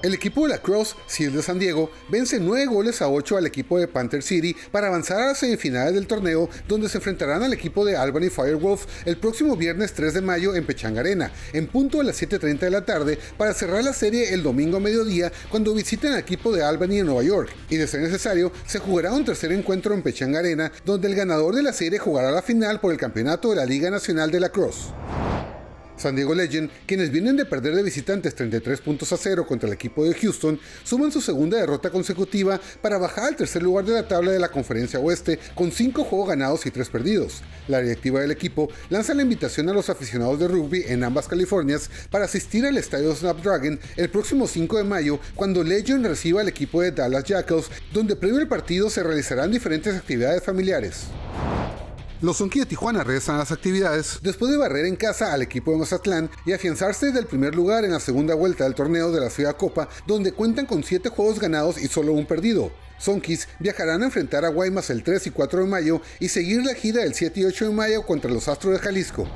El equipo de la Cross, Seal de San Diego, vence 9 goles a 8 al equipo de Panther City para avanzar a las semifinales del torneo, donde se enfrentarán al equipo de Albany Firewolf el próximo viernes 3 de mayo en Pechanga Arena, en punto de las 7.30 de la tarde, para cerrar la serie el domingo a mediodía cuando visiten al equipo de Albany en Nueva York. Y de ser necesario, se jugará un tercer encuentro en Pechanga Arena, donde el ganador de la serie jugará la final por el campeonato de la Liga Nacional de la Cross. San Diego Legend, quienes vienen de perder de visitantes 33 puntos a 0 contra el equipo de Houston, suman su segunda derrota consecutiva para bajar al tercer lugar de la tabla de la Conferencia Oeste con 5 juegos ganados y 3 perdidos. La directiva del equipo lanza la invitación a los aficionados de rugby en ambas Californias para asistir al estadio Snapdragon el próximo 5 de mayo cuando Legend reciba al equipo de Dallas Jackals, donde previo al partido se realizarán diferentes actividades familiares. Los Zonky de Tijuana regresan a las actividades después de barrer en casa al equipo de Mazatlán y afianzarse del primer lugar en la segunda vuelta del torneo de la Ciudad Copa, donde cuentan con 7 juegos ganados y solo un perdido. Zonkis viajarán a enfrentar a Guaymas el 3 y 4 de mayo y seguir la gira del 7 y 8 de mayo contra los Astros de Jalisco.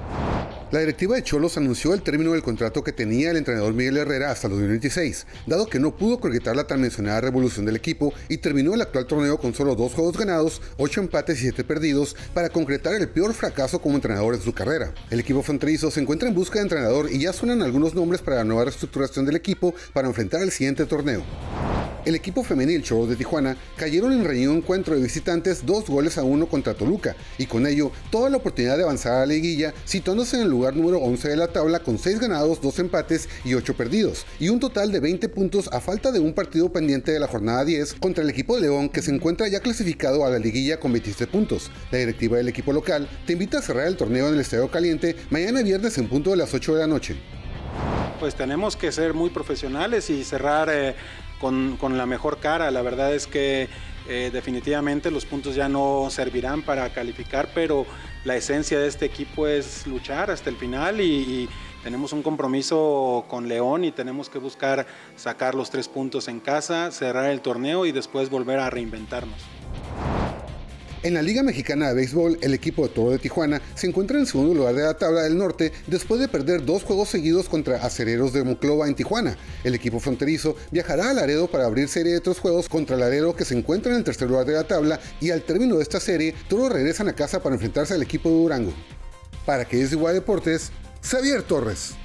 La directiva de Cholos anunció el término del contrato que tenía el entrenador Miguel Herrera hasta 2026, dado que no pudo concretar la tan mencionada revolución del equipo y terminó el actual torneo con solo dos juegos ganados, ocho empates y siete perdidos para concretar el peor fracaso como entrenador en su carrera. El equipo fronterizo se encuentra en busca de entrenador y ya suenan algunos nombres para la nueva reestructuración del equipo para enfrentar el siguiente torneo el equipo femenil Choros de Tijuana cayeron en reñido encuentro de visitantes dos goles a uno contra Toluca y con ello toda la oportunidad de avanzar a la liguilla situándose en el lugar número 11 de la tabla con 6 ganados, 2 empates y 8 perdidos y un total de 20 puntos a falta de un partido pendiente de la jornada 10 contra el equipo de León que se encuentra ya clasificado a la liguilla con 27 puntos. La directiva del equipo local te invita a cerrar el torneo en el Estadio Caliente mañana viernes en punto de las 8 de la noche pues tenemos que ser muy profesionales y cerrar eh, con, la mejor cara. La verdad es que eh, definitivamente los puntos ya no servirán para calificar, pero la esencia de este equipo es luchar hasta el final y, tenemos un compromiso con León y tenemos que buscar sacar los tres puntos en casa, cerrar el torneo y después volver a reinventarnos. En la Liga Mexicana de Béisbol, el equipo de Toro de Tijuana se encuentra en segundo lugar de la tabla del norte después de perder dos juegos seguidos contra Acereros de Monclova en Tijuana. El equipo fronterizo viajará a Laredo para abrir serie de otros juegos contra Laredo que se encuentra en el tercer lugar de la tabla y al término de esta serie, Toro regresan a casa para enfrentarse al equipo de Durango. Para que es igual deportes, Xavier Torres.